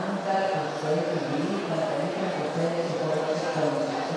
Αν τα προσέχει, θα πρέπει να προσέχει σε πολλές εικόνες, σε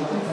Thank you.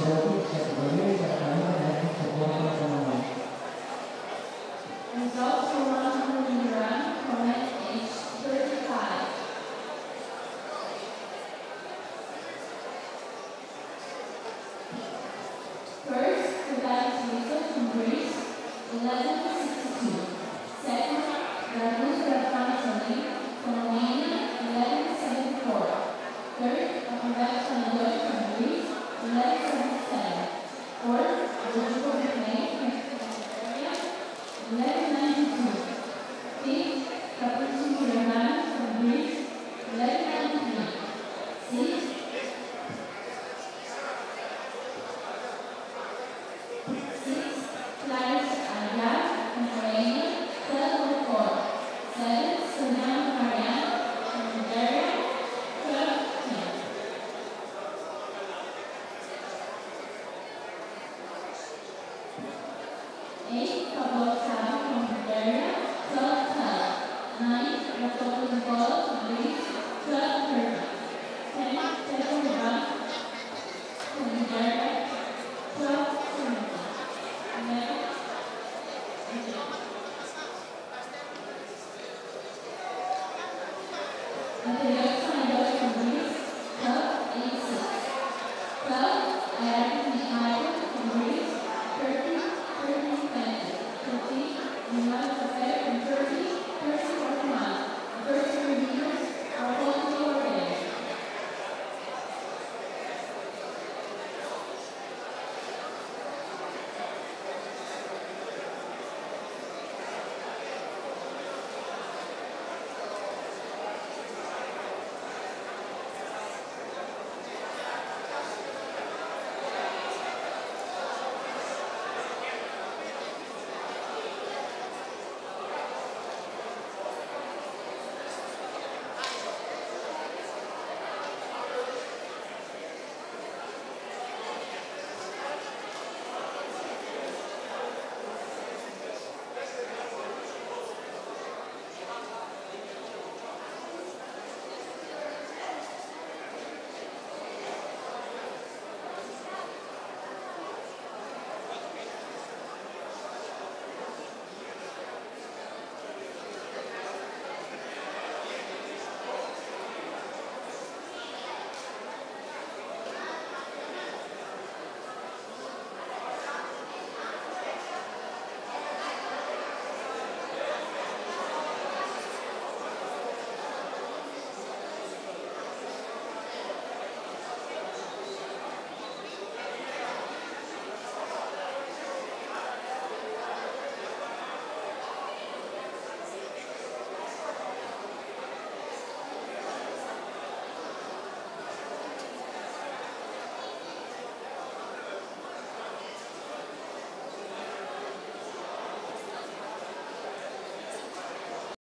And also